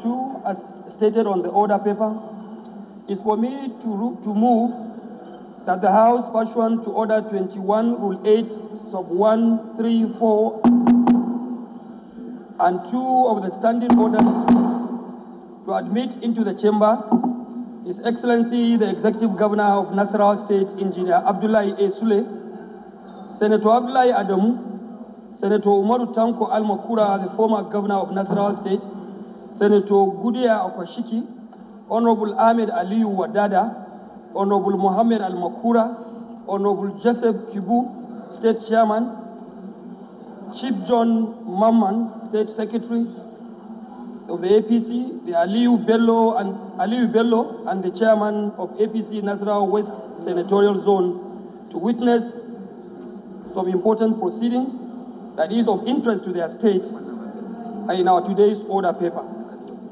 Two, as stated on the order paper, is for me to, to move that the House, pursuant to Order 21, Rule 8, sub 1, 3, 4, and two of the standing orders to admit into the chamber His Excellency the Executive Governor of Nasarawa State, Engineer Abdullahi A. Sule, Senator Abdullahi Adamu, Senator Umaru Tanko Al-Makura, the former Governor of Nasarawa State, Senator Godiya Akwashiki, Honorable Ahmed Aliyu Wadada, Honorable Mohammed Al-Makura, Honorable Joseph Kibu, State Chairman, Chief John Mamman, State Secretary of the APC, the Aliyu Bello and Bello and the Chairman of APC Nasarawa West Senatorial Zone to witness some important proceedings that is of interest to their state in our today's order paper.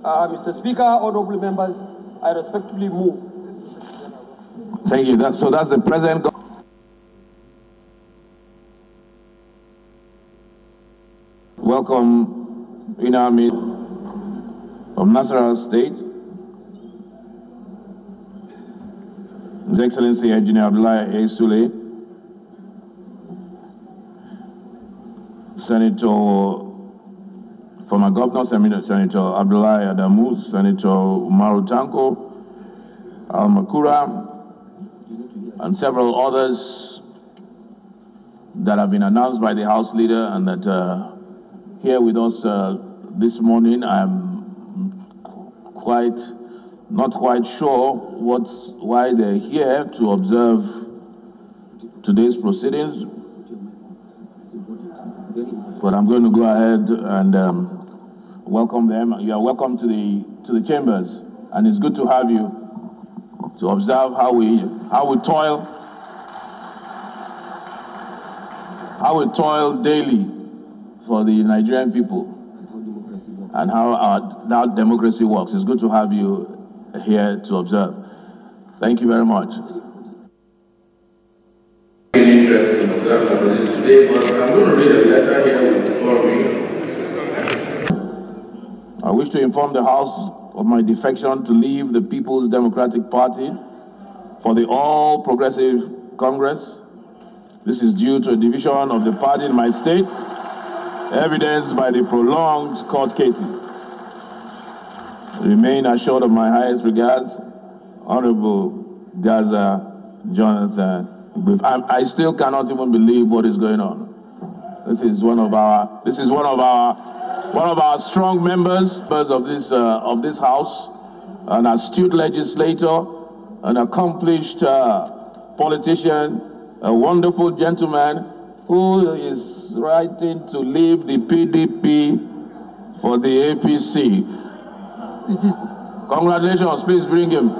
Uh, Mr. Speaker, honorable members, I respectfully move. Thank you. That, so that's the present. Welcome in our meet of Nasarawa State. His Excellency Engineer Abdullahi A. Sule, Senator, former Governor Senator Abdullahi Adamu, Senator Umaru Tanko, Al Makura, and several others that have been announced by the House Leader and that uh, here with us uh, this morning. I'm quite not quite sure what's why they're here to observe today's proceedings, but I'm going to go ahead and um, welcome them. You are welcome to the to the chambers, and it's good to have you to observe how we how we toil how we toil daily for the Nigerian people and how our how democracy works. It's good to have you here to observe. Thank you very much. Interest in observing today, but I'm going to read a letter here. I wish to inform the House of my defection to leave the People's Democratic Party for the All Progressive Congress. This is due to a division of the party in my state, evidenced by the prolonged court cases. I Remain assured of my highest regards, Honorable Gaza Jonathan. I, I still cannot even believe what is going on. This is one of our. This is one of our one of our strong members, members of this uh, of this house, an astute legislator, an accomplished uh, politician, a wonderful gentleman who is writing to leave the PDP for the APC. This is, Congratulations! Please bring him.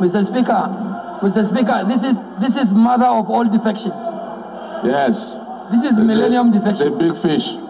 Mr. Speaker, Mr. Speaker, this is this is mother of all defections. Yes. This is millennium defection. It's a big fish.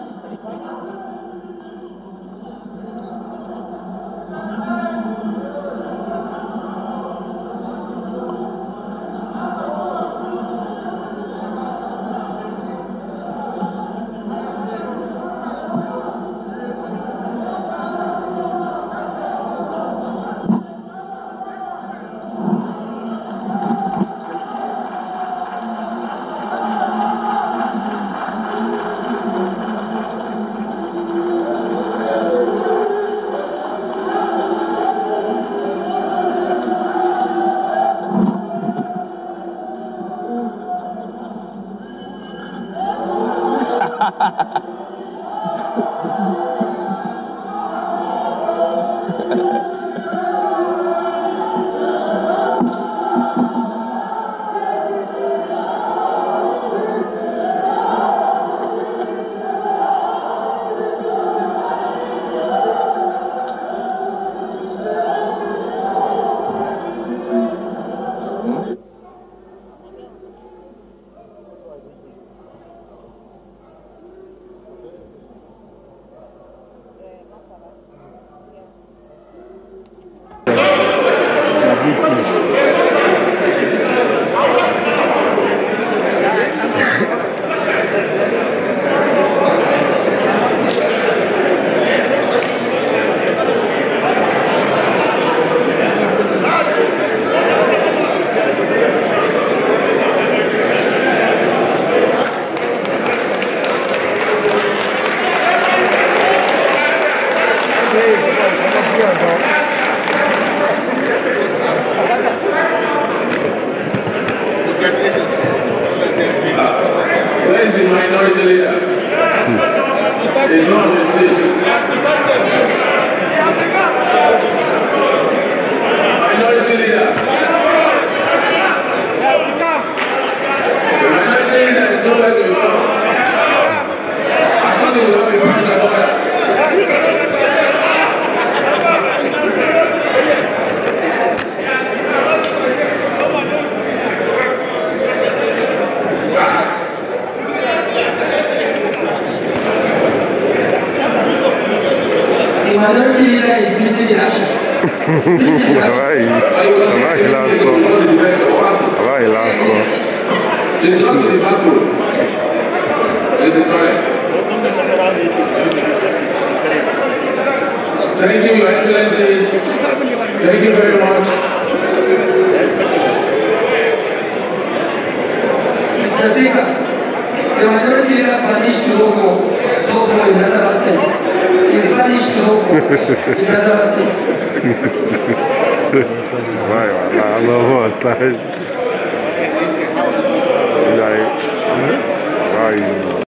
Ha ha ha ha! Where is the minority leader? He's not on the seat. Minority leader. The minority leader is nowhere to be found. I thought he would have been part of the order. The minority leader is missing in action. bàbá yìí bàbá yìí lásọ bàbá yìí lásọ Thank you, Your Excellencies. Thank you very much. Mr. Speaker, the minority leader vanished to Hoko, Hoko in Nasarawa State. He's vanished to Hoko in Nasarawa State. wà láà lọ́wọ́ Vay.